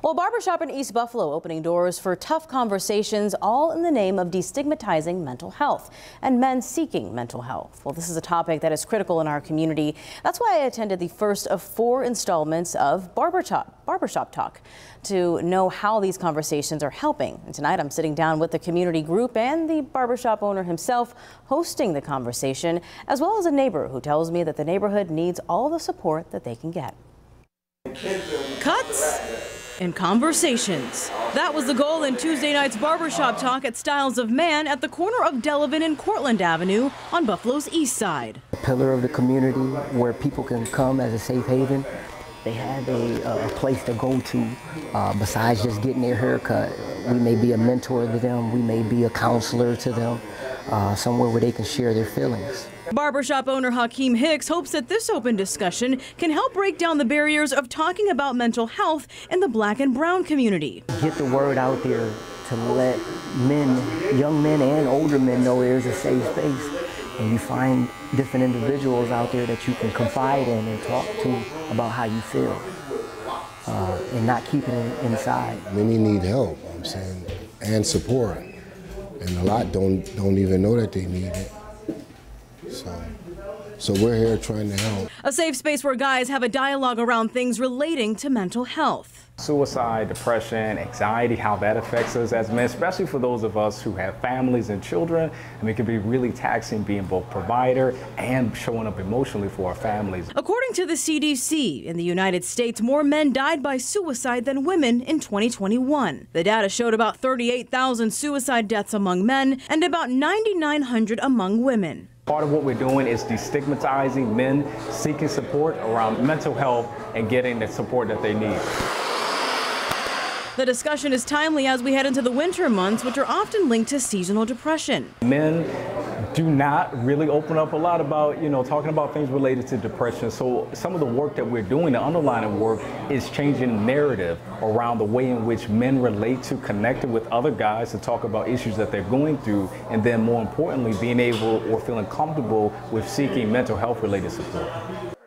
Well, Barbershop in East Buffalo opening doors for tough conversations, all in the name of destigmatizing mental health and men seeking mental health. Well, this is a topic that is critical in our community. That's why I attended the first of four installments of Barbershop, Barbershop Talk to know how these conversations are helping. And tonight I'm sitting down with the community group and the barbershop owner himself hosting the conversation, as well as a neighbor who tells me that the neighborhood needs all the support that they can get. Cuts and conversations. That was the goal in Tuesday night's barbershop talk at Styles of Man at the corner of Delavan and Cortland Avenue on Buffalo's east side. A pillar of the community where people can come as a safe haven. They have a, a place to go to uh, besides just getting their haircut. We may be a mentor to them, we may be a counselor to them, uh, somewhere where they can share their feelings. Barbershop owner Hakeem Hicks hopes that this open discussion can help break down the barriers of talking about mental health in the black and brown community. Get the word out there to let men, young men and older men know there's a safe space. And you find different individuals out there that you can confide in and talk to about how you feel. Uh, and not keep it inside. Many need help, I'm saying, and support. And a lot don't don't even know that they need it. So, so we're here trying to help. A safe space where guys have a dialogue around things relating to mental health. Suicide, depression, anxiety, how that affects us as men, especially for those of us who have families and children. I mean, it can be really taxing being both provider and showing up emotionally for our families. According to the CDC, in the United States, more men died by suicide than women in 2021. The data showed about 38,000 suicide deaths among men and about 9,900 among women. Part of what we're doing is destigmatizing men seeking support around mental health and getting the support that they need. The discussion is timely as we head into the winter months, which are often linked to seasonal depression. Men do not really open up a lot about, you know, talking about things related to depression. So some of the work that we're doing, the underlying work, is changing narrative around the way in which men relate to connecting with other guys to talk about issues that they're going through, and then more importantly, being able or feeling comfortable with seeking mental health related support.